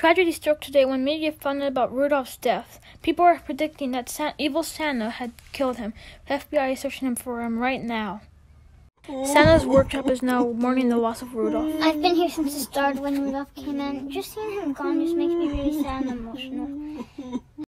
Tragedy struck today when media found out about Rudolph's death. People are predicting that San- evil Santa had killed him. The FBI is searching him for him right now. Santa's workshop is now mourning the loss of Rudolph. I've been here since the start when Rudolph came in. Just seeing him gone just makes me really sad and.